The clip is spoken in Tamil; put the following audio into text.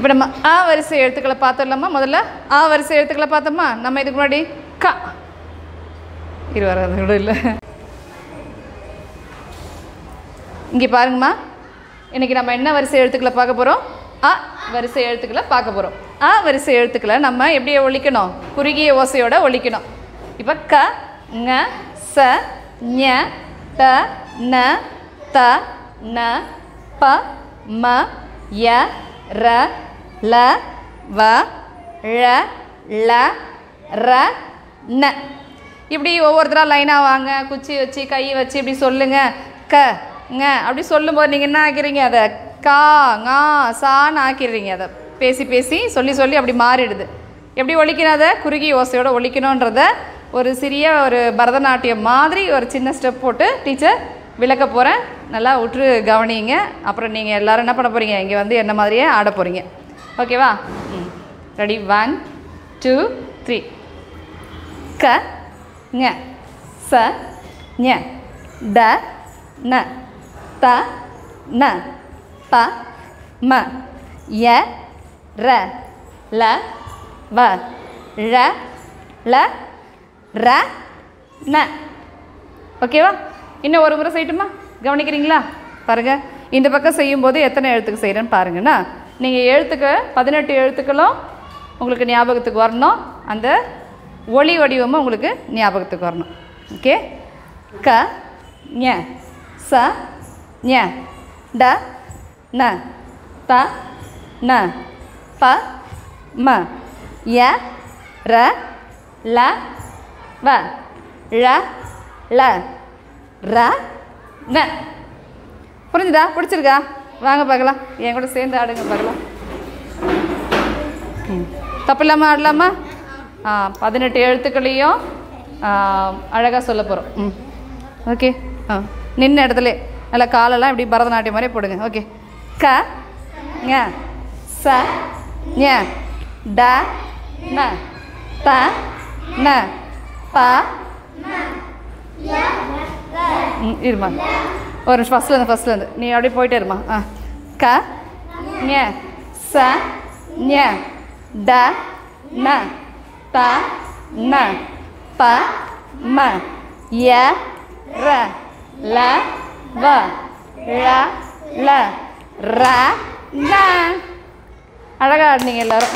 இப்போ நம்ம ஆ வரிசை எழுத்துக்களை பார்த்துடலாமா? முதல்ல ஆ வரிசை எழுத்துக்களை பார்த்தோமா நம்ம இதுக்கு முன்னாடி க. இரு வராது கூட இல்லை. இங்கே பாருங்கம்மா. இன்றைக்கி நம்ம என்ன வரிசை எழுத்துக்களை பார்க்க போகிறோம் ஆ வரிசை எழுத்துக்களை பார்க்க போகிறோம் ஆ வரிசை எழுத்துக்களை நம்ம எப்படி ஒழிக்கணும்? குறுகிய ஓசையோட ஒழிக்கணும். இப்போ க ங ச ஞ ட ந த ந ப ம ய ர ல வ ழ ல ர ந. இப்படி ஒவ்வொருத்தராக லைனாக வாங்க. குச்சி வச்சு கை வச்சு இப்படி சொல்லுங்கள் க ங்க. அப்படி சொல்லும்போது நீங்கள் என்ன ஆக்கிறீங்க? அதை கா ngா சான்னு ஆக்கிடுறீங்க அதை. பேசி பேசி சொல்லி சொல்லி அப்படி மாறிடுது. எப்படி ஒழிக்கணும் அதை? குறுகிய ஓசையோடு ஒழிக்கணுன்றத ஒரு சிறிய ஒரு பரதநாட்டியம் மாதிரி ஒரு சின்ன ஸ்டெப் போட்டு டீச்சர் விளக்க போகிறேன் நல்லா உற்று கவனிங்க. அப்புறம் நீங்கள் எல்லோரும் என்ன பண்ண போகிறீங்க இங்கே வந்து என்ன மாதிரியே ஆட போகிறீங்க ஓகேவா ம் ரெடி ஒன் டூ த்ரீ க ஞ ச ஞ ட ந த ந ப ம ய ர ல வ ழ ல ர ந. ஓகேவா இன்னும் ஒரு முறை செய்யட்டுமா? கவனிக்கிறீங்களா? பாருங்கள் இந்த பக்கம் செய்யும்போது எத்தனை எழுத்துக்கு செய்கிறேன்னு பாருங்கண்ணா. நீங்கள் எழுத்துக்க பதினெட்டு எழுத்துக்களும் உங்களுக்கு ஞாபகத்துக்கு வரணும். அந்த ஒளி வடிவமும் உங்களுக்கு ஞாபகத்துக்கு வரணும். ஓகே க ஞ ச ஞ ட ந த ந ப ம ய ர ல வ ழ ல ர ந. புரிஞ்சுதா? பிடிச்சிருக்கா? வாங்க பார்க்கலாம். என் கூட சேர்ந்து ஆடுங்க பார்க்கலாம். தப்பு இல்லாமல் ஆடலாமா? ஆ பதினெட்டு எழுத்துக்களையும் அழகாக சொல்ல போகிறோம் ம். ஓகே. ஆ நின்ன இடத்துல நல்லா காலெல்லாம் இப்படி பரதநாட்டியம் மாதிரி போடுங்க. ஓகே. க ஞ ச ஞ ட ந த ந ப ம் இருமா. ஒரு நிமிஷம் ஃபஸ்ட்லேருந்து ஃபஸ்ட்லேருந்து நீ அப்படியே போயிட்டே இருமா. ஆ. க ஞ ச ஞ ட ந த ந ப ம ய ர ல வ ழ ல ர ந அழகாக ஆடினீங்க எல்லோரும்.